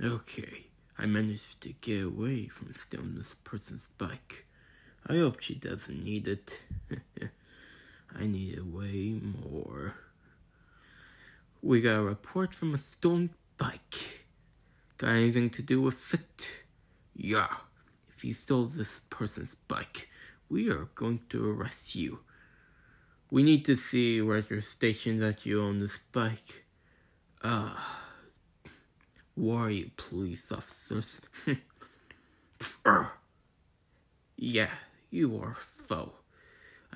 Okay, I managed to get away from stealing this person's bike. I hope she doesn't need it. I need it way more. We got a report from a stolen bike. Got anything to do with it? Yeah. If you stole this person's bike, we are going to arrest you. We need to see where your station that you own this bike. Ah. Uh, why are you police officers? yeah, you are a foe.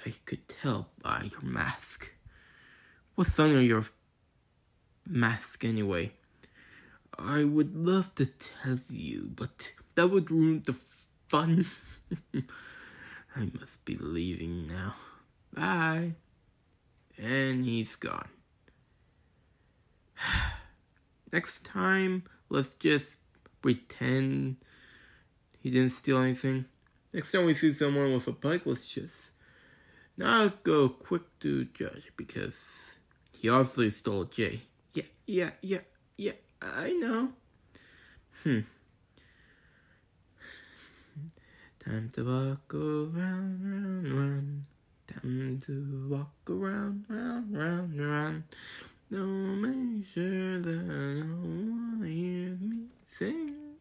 I could tell by your mask. What's under your mask anyway? I would love to tell you, but that would ruin the fun. I must be leaving now. Bye. And he's gone. Next time, let's just pretend he didn't steal anything. Next time we see someone with a bike, let's just not go quick to judge because he obviously stole Jay. Yeah, yeah, yeah, yeah, I know. Hmm. Time to walk around, round, round. Time to walk around, round, round, round. No, make sure that no one hears me sing.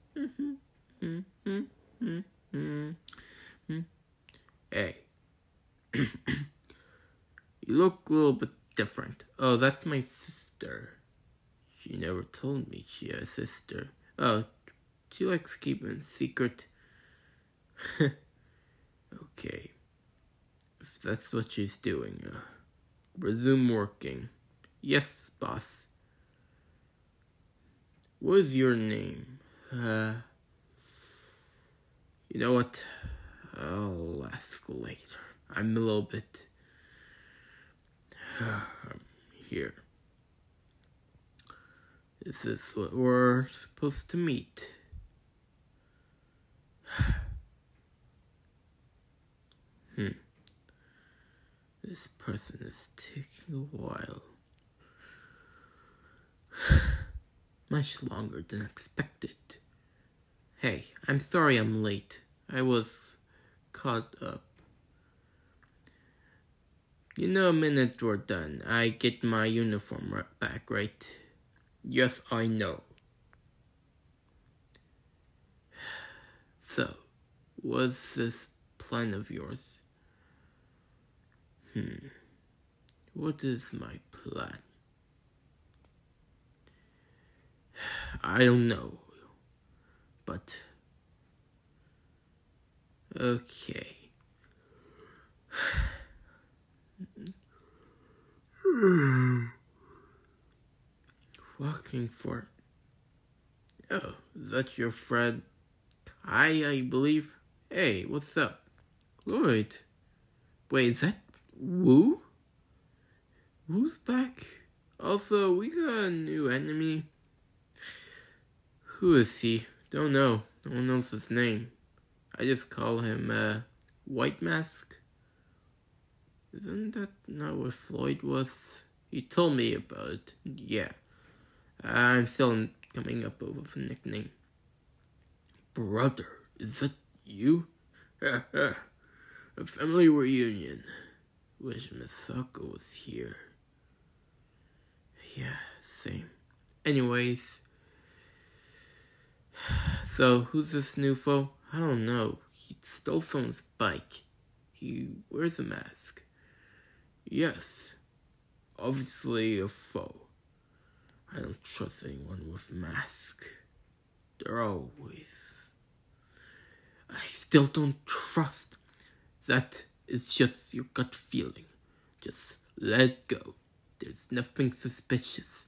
hey. you look a little bit different. Oh, that's my sister. She never told me she had a sister. Oh, she likes keeping secret. okay. If that's what she's doing, uh, resume working. Yes, boss. What is your name? Uh, you know what? I'll ask later. I'm a little bit here. Is this is what we're supposed to meet? hmm. This person is taking a while. Much longer than expected. Hey, I'm sorry I'm late. I was caught up. You know, a minute we're done, I get my uniform back, right? Yes, I know. So, what's this plan of yours? Hmm. What is my plan? I don't know. But. Okay. Walking for. Oh, that's your friend Hi, I believe. Hey, what's up? Lloyd. Wait, is that Wu? Wu's back? Also, we got a new enemy. Who is he? Don't know. No one knows his name. I just call him, uh, White Mask. Isn't that not what Floyd was? He told me about it. Yeah. I'm still coming up with a nickname. Brother, is that you? a family reunion. Wish Misako was here. Yeah, same. Anyways. So, who's this new foe? I don't know. He stole someone's bike. He wears a mask. Yes. Obviously a foe. I don't trust anyone with mask. They're always I still don't trust. That is just your gut feeling. Just let go. There's nothing suspicious.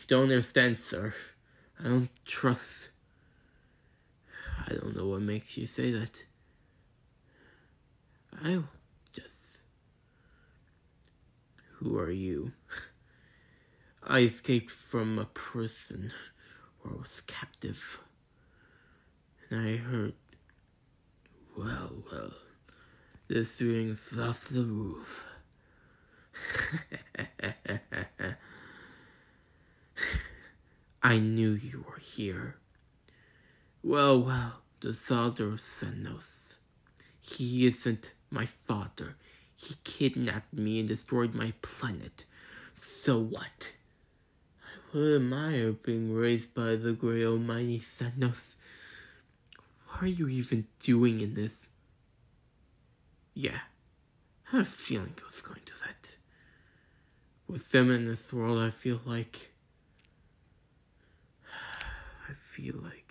You don't understand, sir. I don't trust. I don't know what makes you say that. I'll just. Who are you? I escaped from a prison where I was captive. And I heard, well, well, the strings off the roof. I knew you were here. Well, well, the Zaldor Thanos. He isn't my father. He kidnapped me and destroyed my planet. So what? I would admire being raised by the great almighty Thanos. What are you even doing in this? Yeah, I had a feeling I was going to that. With them in this world, I feel like. I feel like.